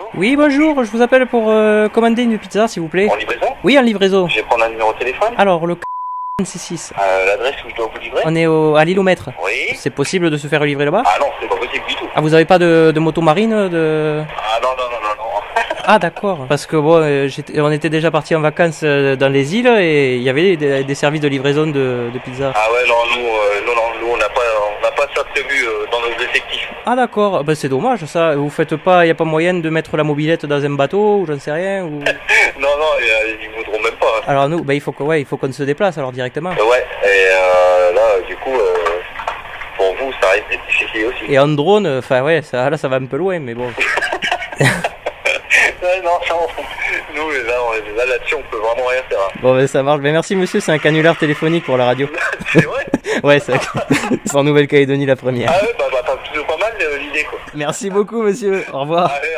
bonjour. Oui, bonjour, je vous appelle pour euh, commander une pizza, s'il vous plaît. En livraison Oui, en livraison. Je vais prendre un numéro de téléphone. Alors, le C6. Euh, L'adresse où je dois vous livrer On est au, à l'île au maître. Oui. C'est possible de se faire livrer là-bas Ah non, c'est pas possible du tout. Ah, vous avez pas de, de moto marine de... Ah non, non, non, non, non. Ah, d'accord. Parce que bon, euh, j'étais- on était déjà parti en vacances euh, dans les îles et il y avait des, des services de livraison de, de pizza. Ah ouais, non, nous, euh, non, non, nous, on n'a pas, on n'a pas ça prévu euh, dans nos effectifs. Ah, d'accord. Ben, c'est dommage ça. Vous faites pas, il y a pas moyen de mettre la mobilette dans un bateau ou j'en sais rien ou... non, non, et, euh, ils voudront même pas. hein. Alors nous, ben, il faut que, ouais, il faut qu'on se déplace alors directement. Euh, ouais, et euh, là, du coup, euh, pour vous, ça risque d'être difficile aussi. Et en drone, enfin ouais, ça, là ça va un peu loin, mais bon. Ouais, non, non, nous, là, on- là, là-dessus, on peut vraiment rien faire. hein. Bon, ben ça marche. Ben, merci monsieur, c'est un canular téléphonique pour la radio. C'est vrai Ouais, c'est c'est en Nouvelle-Calédonie la première. Ah ouais, bah, bah, pas, plutôt pas mal euh, l'idée, quoi. Merci beaucoup monsieur, au revoir. Allez,